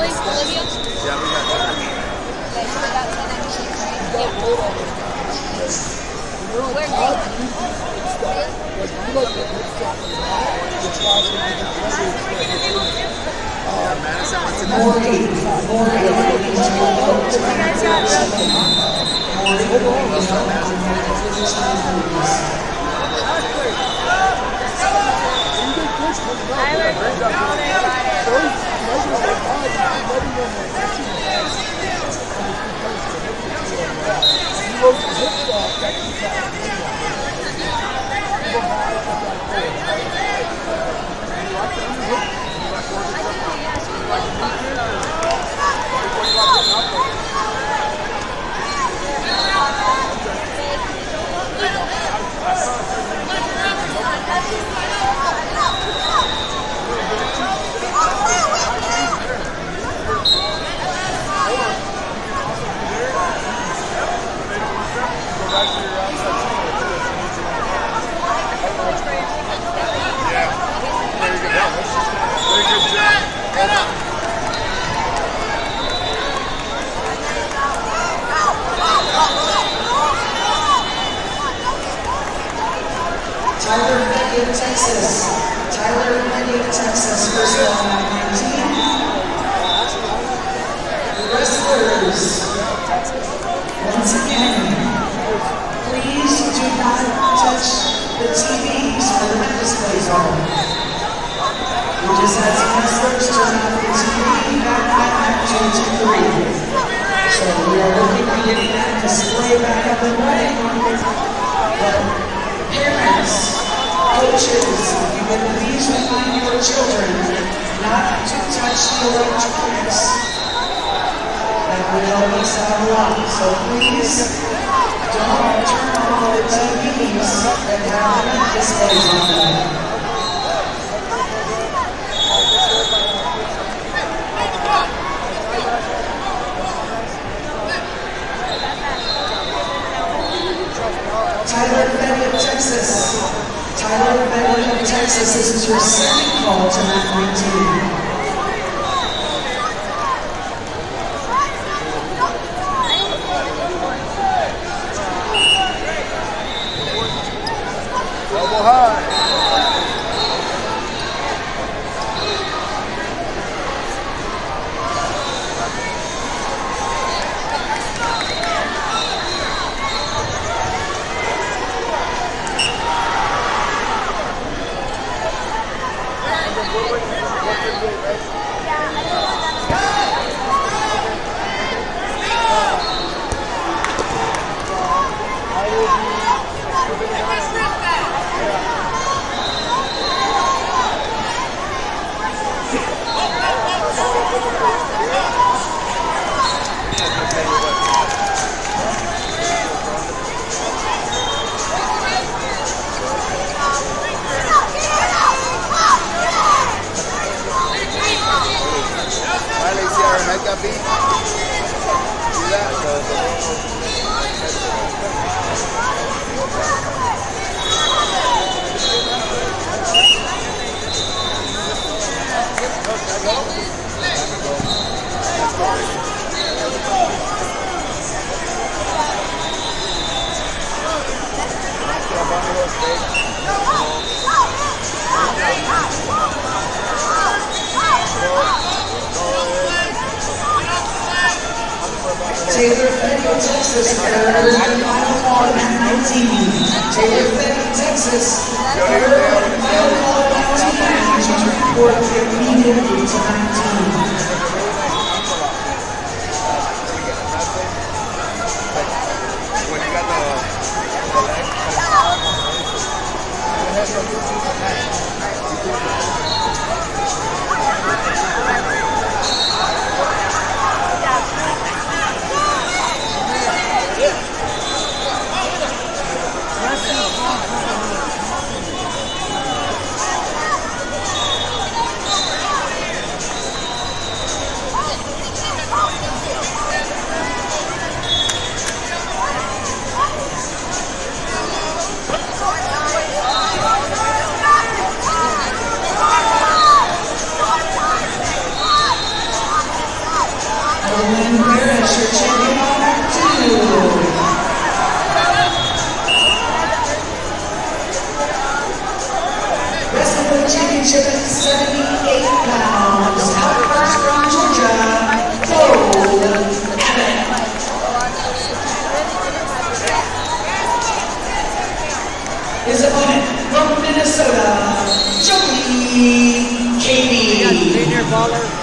Olivia? Yeah, we got that. Okay, so we got 10 extra, right? Yeah. We're great. Yeah, Madison went to the Morty, Morty, You guys got Tyler, all day Friday. Very good job. Tyler Benny of Texas. Tyler Benny of Texas, first ball at 19. The wrestlers, once again, please do not touch the TVs for the mat displays on. We just had some wrestlers turn off the TV back at mat 223. Working on getting that display back up. But parents, coaches, you your children not to touch the electronics. That would help us out a lot. So please don't turn on the TVs that have displays on them. Tyler Betty of Texas. Tyler Betty this is your second call to mat 19. See that? Taylor Betty Texas, third final call to 19. Taylor Betty, Texas, third call to mat 19. Please report immediately to mat 19. is opponent from Minnesota, Joey Katie. junior baller.